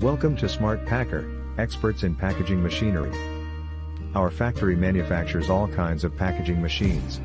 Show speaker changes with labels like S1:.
S1: Welcome to Smart Packer, experts in packaging machinery. Our factory manufactures all kinds of packaging machines,